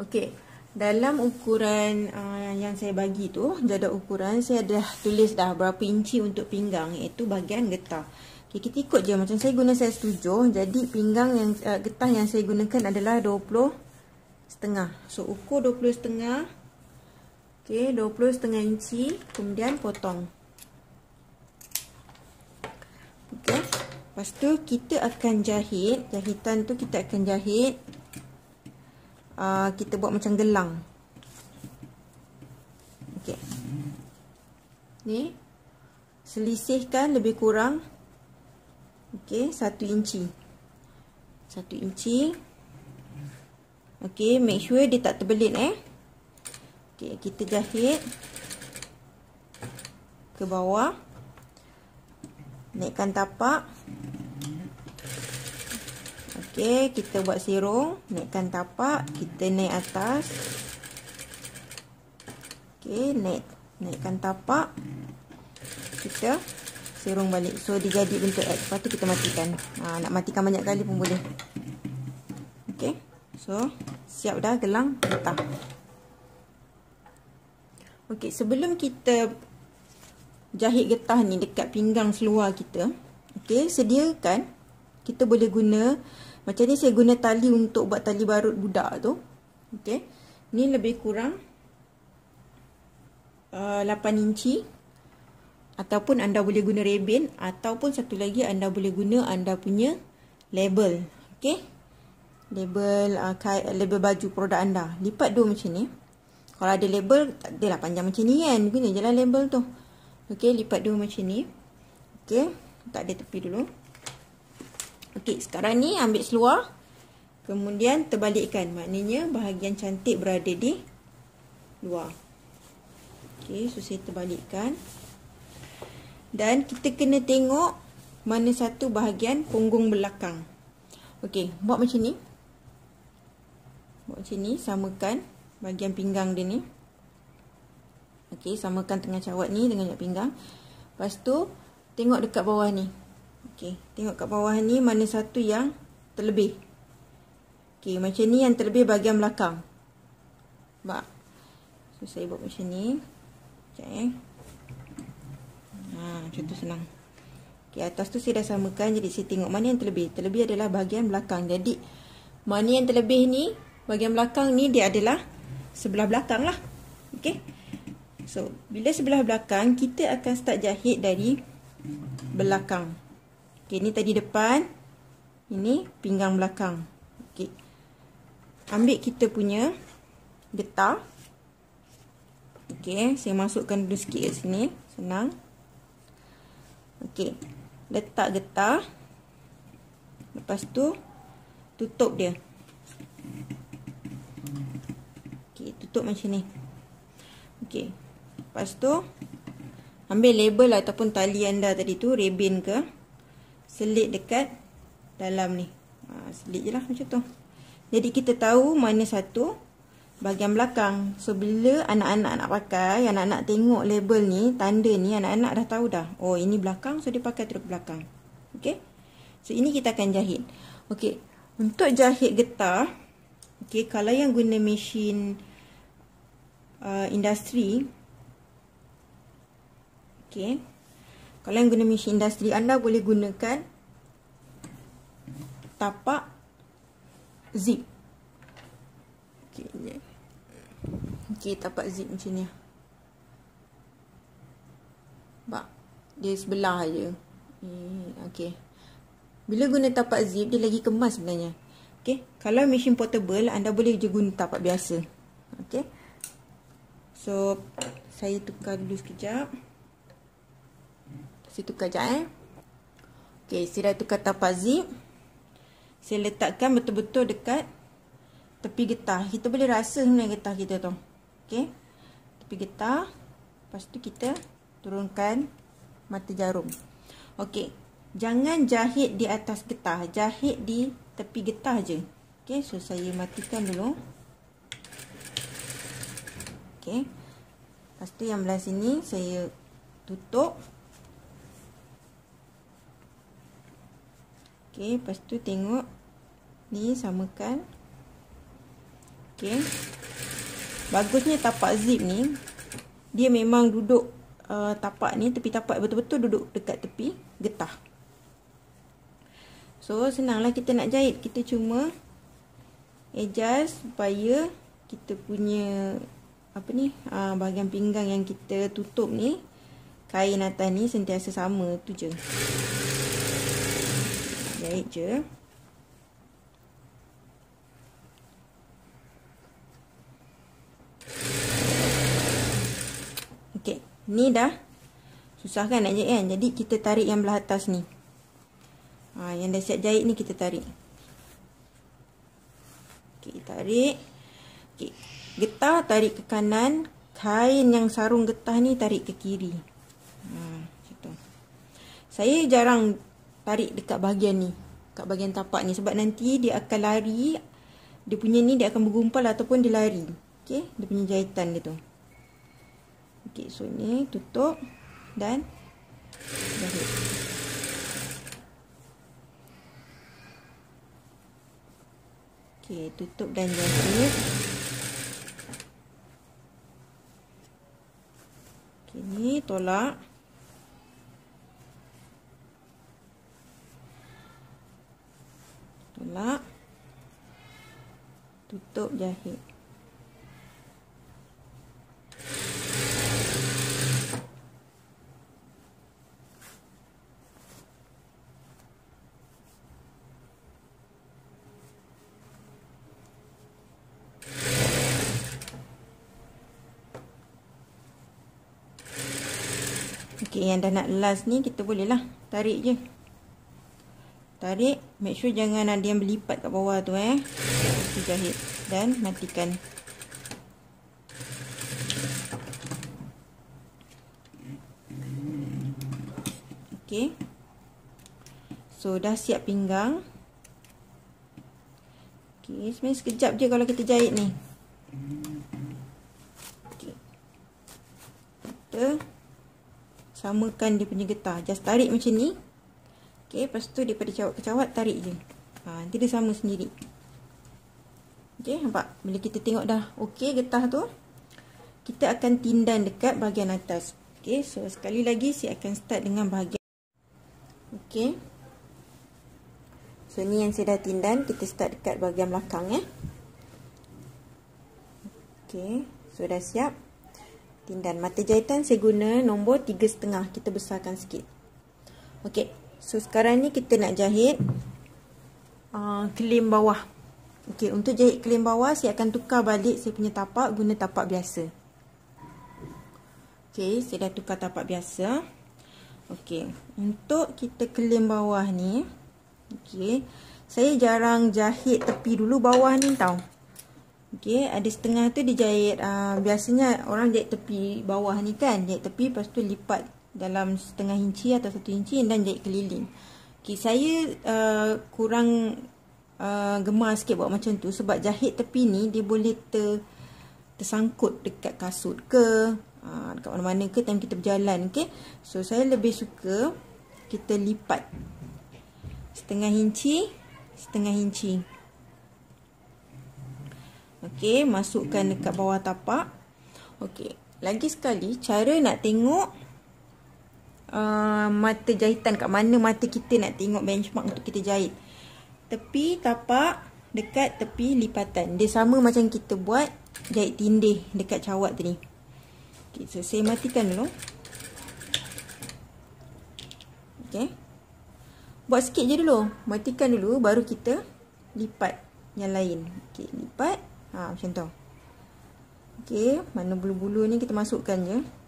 Okey, dalam ukuran uh, yang saya bagi tu, jadual ukuran saya dah tulis dah berapa inci untuk pinggang iaitu bahagian getah. Okey, kita ikut je macam saya guna saiz 7. Jadi pinggang yang uh, getah yang saya gunakan adalah 20 setengah. So ukur 20 setengah. Okey, 20 setengah inci, kemudian potong. Okey. Lepas tu kita akan jahit, jahitan tu kita akan jahit uh, kita buat macam gelang. Okey. Ni selisihkan lebih kurang okey 1 inci. 1 inci. Okey, make sure dia tak terbelit eh. Okey, kita jahit ke bawah. Naikkan tapak. Okey, kita buat sirung, naikkan tapak, kita naik atas. Okey, naik naikkan tapak. Kita sirung balik. So dia jadi bentuk X. Lepas tu kita matikan. Ha, nak matikan banyak kali pun boleh. Okey. So, siap dah gelang getah. Okey, sebelum kita jahit getah ni dekat pinggang seluar kita, okey, sediakan kita boleh guna macam ni saya guna tali untuk buat tali barut budak tu. Okey. Ni lebih kurang uh, 8 inci. Ataupun anda boleh guna rebin. Ataupun satu lagi anda boleh guna anda punya label. Okey. Label uh, label baju produk anda. Lipat dua macam ni. Kalau ada label, tak adalah panjang macam ni kan. Guna je lah label tu. Okey, lipat dua macam ni. Okey. Tak ada tepi dulu. Okey, sekarang ni ambil seluar. Kemudian terbalikkan. Maknanya bahagian cantik berada di luar. Okey, so saya terbalikkan. Dan kita kena tengok mana satu bahagian punggung belakang. Okey, buat macam ni. Buat macam ni, samakan bahagian pinggang dia ni. Okey, samakan tengah cawat ni dengan pinggang. Lepas tu, tengok dekat bawah ni. Okey, tengok kat bawah ni mana satu yang terlebih. Okey, macam ni yang terlebih bahagian belakang. Nampak? So, saya buat macam ni. Sekejap eh. Ha, macam tu senang. Okey, atas tu saya dah samakan. Jadi, saya tengok mana yang terlebih. Terlebih adalah bahagian belakang. Jadi, mana yang terlebih ni, bahagian belakang ni dia adalah sebelah belakang lah. Okey. So, bila sebelah belakang, kita akan start jahit dari belakang. Okey, ni tadi depan. Ini pinggang belakang. Okey. Ambil kita punya getah. Okey, saya masukkan dulu sikit kat sini. Senang. Okey. Letak getah. Lepas tu tutup dia. Okey, tutup macam ni. Okey. Lepas tu ambil label ataupun tali anda tadi tu, rebin ke selit dekat dalam ni. Ha, selit je lah macam tu. Jadi kita tahu mana satu bahagian belakang. So bila anak-anak nak pakai, anak-anak tengok label ni, tanda ni, anak-anak dah tahu dah. Oh ini belakang, so dia pakai terus belakang. Okay. So ini kita akan jahit. Okay. Untuk jahit getah, okay, kalau yang guna mesin uh, industri, okay, kalau yang guna mesin industri, anda boleh gunakan tapak zip. Okey. Okey, tapak zip macam ni. Bak, dia sebelah aje. Hmm, okey. Bila guna tapak zip, dia lagi kemas sebenarnya. Okey, kalau mesin portable, anda boleh je guna tapak biasa. Okey. So, saya tukar dulu sekejap. Saya tukar sekejap eh. Okey, saya dah tukar tapak zip. Saya letakkan betul-betul dekat tepi getah. Kita boleh rasa sebenarnya getah kita tu. Okey. Tepi getah. Lepas tu kita turunkan mata jarum. Okey. Jangan jahit di atas getah. Jahit di tepi getah je. Okey, so saya matikan dulu. Okey. Lepas tu yang belah sini saya tutup. Okey, lepas tu tengok ni samakan. Okey. Bagusnya tapak zip ni dia memang duduk uh, tapak ni tepi tapak betul-betul duduk dekat tepi getah. So senanglah kita nak jahit. Kita cuma adjust supaya kita punya apa ni uh, bahagian pinggang yang kita tutup ni kain atas ni sentiasa sama tu je. Jahit je. Okey, ni dah susah kan nak jahit kan? Jadi kita tarik yang belah atas ni. Ha, yang dah siap jahit ni kita tarik. Okey, tarik. Okey, getah tarik ke kanan, kain yang sarung getah ni tarik ke kiri. Ha, macam Saya jarang tarik dekat bahagian ni, dekat bahagian tapak ni sebab nanti dia akan lari. Dia punya ni dia akan bergumpal ataupun dia lari. Okey, dia punya jahitan dia tu. Okey, so ni tutup dan jahit. Okey, tutup dan jahit. Okey, ni tolak. Tolak. Tutup jahit. Okey, yang dah nak last ni kita boleh lah tarik je. Tarik, make sure jangan ada yang berlipat kat bawah tu eh. Kita jahit dan matikan. Okey. So dah siap pinggang. Okey, sebenarnya sekejap je kalau kita jahit ni. Okey. Kita samakan dia punya getah. Just tarik macam ni. Okey, lepas tu daripada cawat ke cawat tarik je. Ha, nanti dia sama sendiri. Okey, nampak? Bila kita tengok dah okey getah tu, kita akan tindan dekat bahagian atas. Okey, so sekali lagi saya akan start dengan bahagian Okey. So ni yang saya dah tindan, kita start dekat bahagian belakang eh. Okey, so dah siap tindan. Mata jahitan saya guna nombor 3.5. Kita besarkan sikit. Okey. So sekarang ni kita nak jahit uh, kelim bawah. Okey, untuk jahit kelim bawah saya akan tukar balik saya punya tapak guna tapak biasa. Okey, saya dah tukar tapak biasa. Okey, untuk kita kelim bawah ni, okey, saya jarang jahit tepi dulu bawah ni tau. Okey, ada setengah tu dijahit uh, biasanya orang jahit tepi bawah ni kan, jahit tepi lepas tu lipat dalam setengah inci atau satu inci dan jahit keliling. Okey, saya uh, kurang uh, gemar sikit buat macam tu sebab jahit tepi ni dia boleh ter tersangkut dekat kasut ke, uh, dekat mana-mana ke time kita berjalan, okey. So saya lebih suka kita lipat setengah inci, setengah inci. Okey, masukkan dekat bawah tapak. Okey, lagi sekali cara nak tengok uh, mata jahitan kat mana mata kita nak tengok benchmark untuk kita jahit. Tepi tapak dekat tepi lipatan. Dia sama macam kita buat jahit tindih dekat cawat tadi. Okey, so saya matikan dulu. Okey. Buat sikit je dulu. Matikan dulu baru kita lipat yang lain. Okey, lipat. Ha, macam tu. Okey, mana bulu-bulu ni kita masukkan je.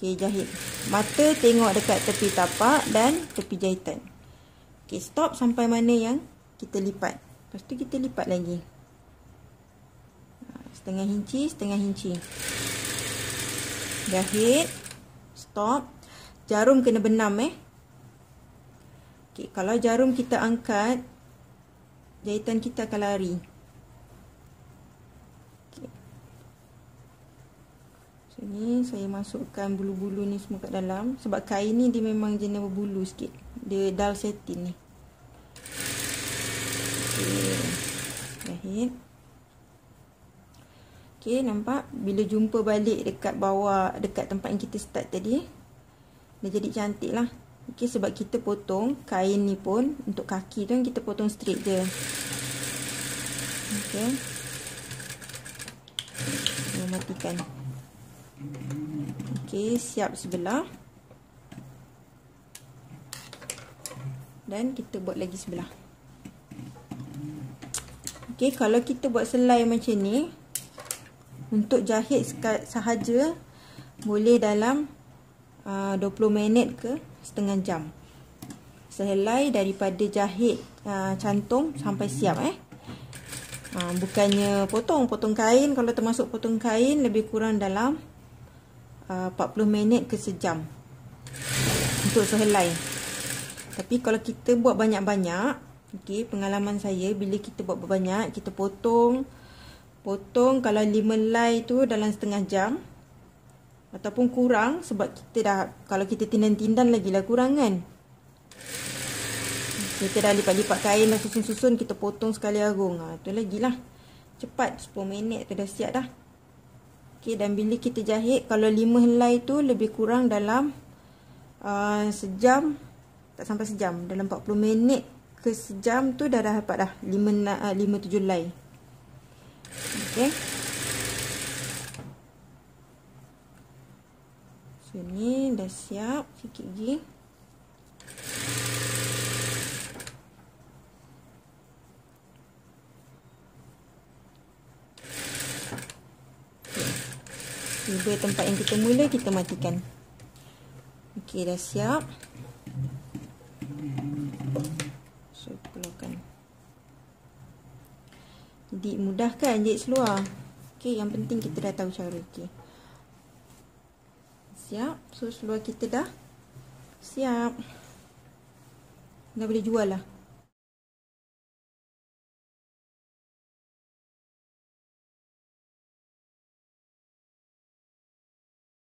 Okey, jahit. Mata tengok dekat tepi tapak dan tepi jahitan. Okey, stop sampai mana yang kita lipat. Lepas tu kita lipat lagi. Ha, setengah inci, setengah inci. Jahit. Stop. Jarum kena benam eh. Okey, kalau jarum kita angkat, jahitan kita akan lari. Ni saya masukkan bulu-bulu ni semua kat dalam sebab kain ni dia memang jenis berbulu sikit. Dia dull satin ni. Jahit. Okey, nampak? Bila jumpa balik dekat bawah, dekat tempat yang kita start tadi, dah jadi cantik lah. Okey, sebab kita potong kain ni pun, untuk kaki tu kita potong straight je. Okey. Kita matikan. Okey, siap sebelah. Dan kita buat lagi sebelah. Okey, kalau kita buat selai macam ni untuk jahit sahaja boleh dalam uh, 20 minit ke setengah jam. Selai daripada jahit uh, cantum sampai siap eh. Uh, bukannya potong potong kain kalau termasuk potong kain lebih kurang dalam uh, 40 minit ke sejam untuk sehelai. Tapi kalau kita buat banyak-banyak Okey, pengalaman saya bila kita buat banyak, kita potong potong kalau lima helai tu dalam setengah jam ataupun kurang sebab kita dah kalau kita tindan-tindan lagi lah kurang kan. Kita dah lipat-lipat kain dah susun-susun kita potong sekali agung. Ha, tu lagi lah. Cepat 10 minit tu dah siap dah. Okey dan bila kita jahit kalau lima helai tu lebih kurang dalam uh, sejam tak sampai sejam dalam 40 minit ke sejam tu dah dapat dah 5 5 7 lay. Okey. So ni dah siap sikit lagi. Tiba tempat yang kita mula kita matikan. Okey dah siap. Jadi mudah kan jahit seluar. Okey, yang penting kita dah tahu cara okey. Siap. So seluar kita dah siap. Dah boleh jual lah.